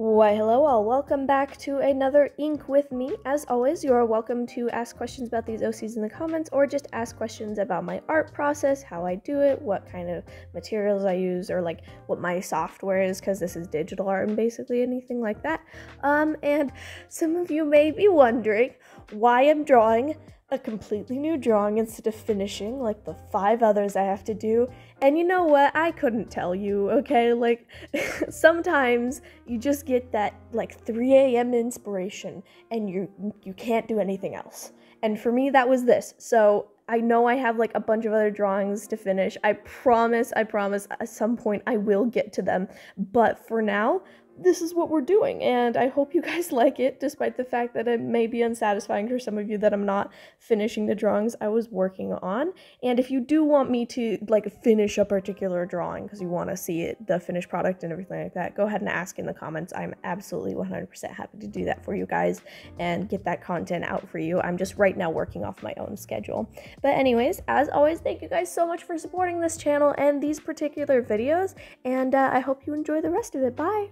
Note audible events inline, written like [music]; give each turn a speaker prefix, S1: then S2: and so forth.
S1: Why, hello all. Welcome back to another Ink with me. As always, you are welcome to ask questions about these OCs in the comments or just ask questions about my art process, how I do it, what kind of materials I use, or like what my software is, because this is digital art and basically anything like that. Um, and some of you may be wondering why I'm drawing a completely new drawing instead of finishing like the five others I have to do. And you know what? I couldn't tell you, okay? Like [laughs] sometimes you just get that like 3 a.m. inspiration and you you can't do anything else. And for me that was this. So I know I have like a bunch of other drawings to finish. I promise, I promise at some point I will get to them. But for now, this is what we're doing and i hope you [laughs] guys like it despite the fact that it may be unsatisfying for some of you that i'm not finishing the drawings i was working on. And if you do want me to like finish a particular drawing because you want to see it the finished product and everything like that go ahead and ask in the comments. I'm absolutely 100% happy to do that for you guys and get that content out for you. I'm just right now working off my own schedule. But anyways as always thank you guys so much for supporting this channel and these particular videos and uh, i hope you enjoy the rest of it. Bye